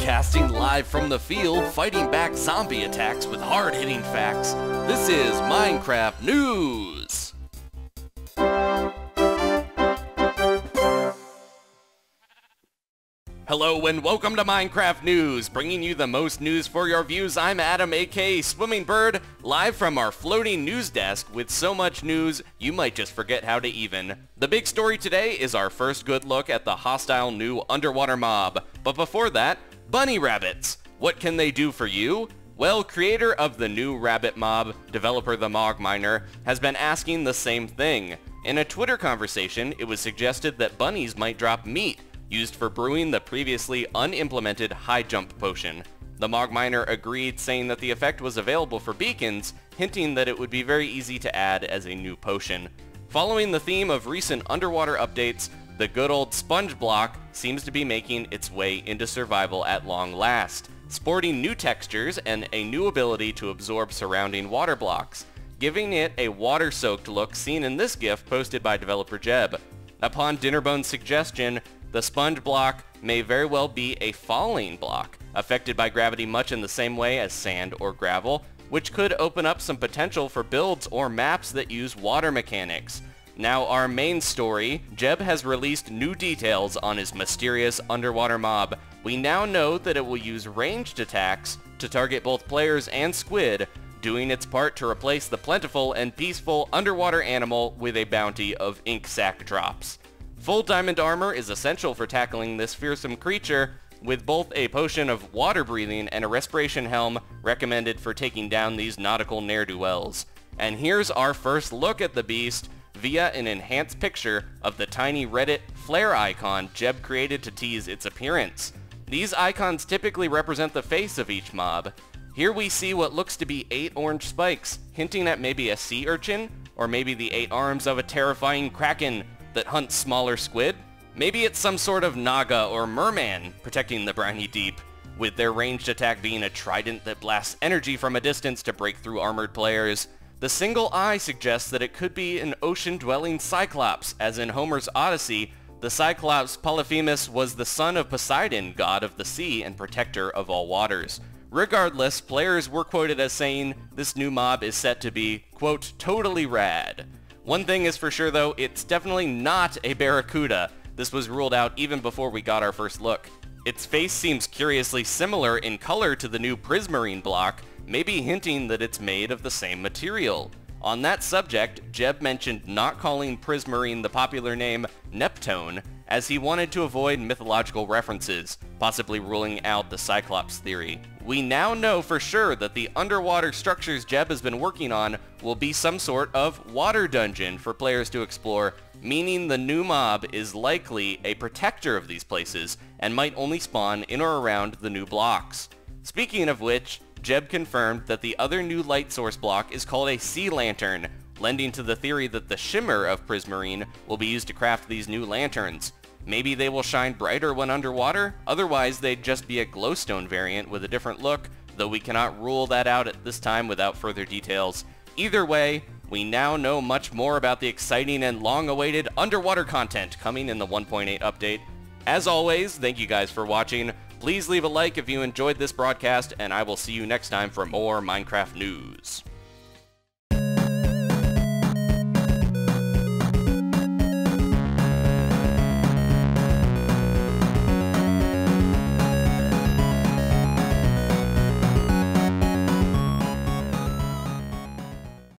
Broadcasting live from the field, fighting back zombie attacks with hard-hitting facts. This is Minecraft News. Hello and welcome to Minecraft News, bringing you the most news for your views. I'm Adam, aka Swimming Bird, live from our floating news desk with so much news you might just forget how to even. The big story today is our first good look at the hostile new underwater mob. But before that, bunny rabbits. What can they do for you? Well, creator of the new rabbit mob, developer The Mog Miner, has been asking the same thing. In a Twitter conversation, it was suggested that bunnies might drop meat used for brewing the previously unimplemented high jump potion. The Mog Miner agreed, saying that the effect was available for beacons, hinting that it would be very easy to add as a new potion. Following the theme of recent underwater updates, the good old sponge block seems to be making its way into survival at long last, sporting new textures and a new ability to absorb surrounding water blocks, giving it a water-soaked look seen in this GIF posted by developer Jeb. Upon Dinnerbone's suggestion, the sponge block may very well be a falling block, affected by gravity much in the same way as sand or gravel, which could open up some potential for builds or maps that use water mechanics. Now our main story, Jeb has released new details on his mysterious underwater mob. We now know that it will use ranged attacks to target both players and squid, doing its part to replace the plentiful and peaceful underwater animal with a bounty of ink sac drops. Full diamond armor is essential for tackling this fearsome creature, with both a potion of water breathing and a respiration helm recommended for taking down these nautical ne'er-do-wells. And here's our first look at the beast via an enhanced picture of the tiny Reddit flair icon Jeb created to tease its appearance. These icons typically represent the face of each mob. Here we see what looks to be eight orange spikes, hinting at maybe a sea urchin, or maybe the eight arms of a terrifying kraken that hunts smaller squid? Maybe it's some sort of naga or merman protecting the briny deep, with their ranged attack being a trident that blasts energy from a distance to break through armored players. The single eye suggests that it could be an ocean-dwelling Cyclops, as in Homer's Odyssey, the Cyclops Polyphemus was the son of Poseidon, god of the sea and protector of all waters. Regardless, players were quoted as saying, this new mob is set to be, quote, totally rad. One thing is for sure though, it's definitely not a Barracuda. This was ruled out even before we got our first look. Its face seems curiously similar in color to the new Prismarine block, maybe hinting that it's made of the same material. On that subject, Jeb mentioned not calling Prismarine the popular name Neptune, as he wanted to avoid mythological references, possibly ruling out the Cyclops theory. We now know for sure that the underwater structures Jeb has been working on will be some sort of water dungeon for players to explore, meaning the new mob is likely a protector of these places and might only spawn in or around the new blocks. Speaking of which, Jeb confirmed that the other new light source block is called a sea lantern, lending to the theory that the shimmer of Prismarine will be used to craft these new lanterns. Maybe they will shine brighter when underwater, otherwise they'd just be a glowstone variant with a different look, though we cannot rule that out at this time without further details. Either way, we now know much more about the exciting and long-awaited underwater content coming in the 1.8 update. As always, thank you guys for watching. Please leave a like if you enjoyed this broadcast, and I will see you next time for more Minecraft news.